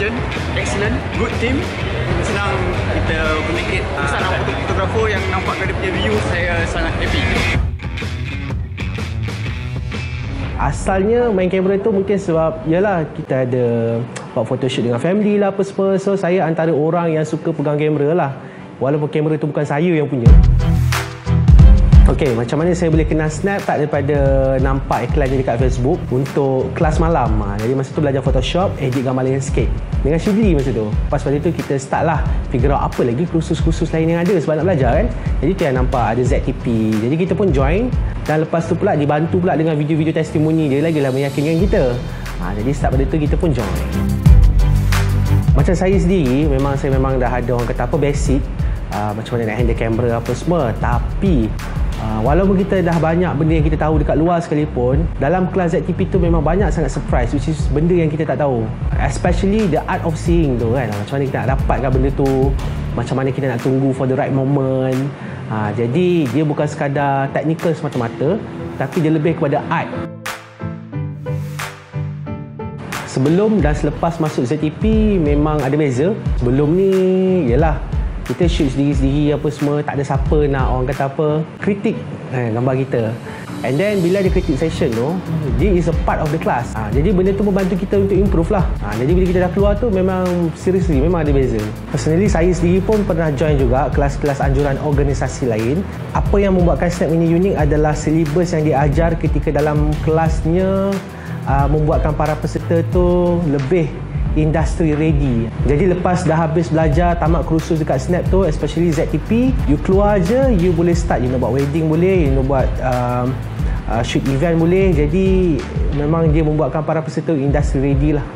intelligent, excellent, good team. Senang kita communicate. Pasal nampak fotografer yang nampak dari punya view, saya sangat happy. Asalnya main kamera tu mungkin sebab Yalah kita ada Buat photoshoot dengan family lah apa semua So saya antara orang yang suka pegang kamera lah Walaupun kamera tu bukan saya yang punya Okey, macam mana saya boleh kenal Snap tak daripada nampak iklan dekat Facebook untuk kelas malam. Ha, jadi masa tu belajar Photoshop, edit gambar landscape dengan Shibli masa tu. Pas pada tu kita start lah figure out apa lagi kursus-kursus lain yang ada sebab nak belajar kan. Jadi tu yang nampak ada ZTP. Jadi kita pun join dan lepas tu pula dibantu pula dengan video-video testimoni dia lagi lah meyakinkan kita. Ha, jadi start pada tu kita pun join. Macam saya sendiri, memang saya memang dah ada orang kata apa basic uh, macam mana nak handle kamera apa semua tapi Uh, walaupun kita dah banyak benda yang kita tahu dekat luar sekalipun dalam kelas ZTP tu memang banyak sangat surprise which is benda yang kita tak tahu. Especially the art of seeing tu kan. Macam mana kita nak dapatkan benda tu macam mana kita nak tunggu for the right moment. Uh, jadi dia bukan sekadar technical semata-mata tapi dia lebih kepada art. Sebelum dan selepas masuk ZTP memang ada beza. Sebelum ni ialah kita shoot sendiri-sendiri apa semua tak ada siapa nak orang kata apa kritik eh, gambar kita. And then bila ada kritik session tu dia is a part of the class. Ha, jadi benda tu membantu kita untuk improve lah. Ha, jadi bila kita dah keluar tu memang seriously memang ada beza. Personally saya sendiri pun pernah join juga kelas-kelas anjuran organisasi lain. Apa yang membuatkan Snap ini unik adalah syllabus yang diajar ketika dalam kelasnya uh, membuatkan para peserta tu lebih industry ready. Jadi lepas dah habis belajar tamat kursus dekat Snap tu especially ZTP, you keluar je you boleh start you know buat wedding boleh, you know buat um, uh, shoot event boleh. Jadi memang dia membuatkan para peserta industry ready lah.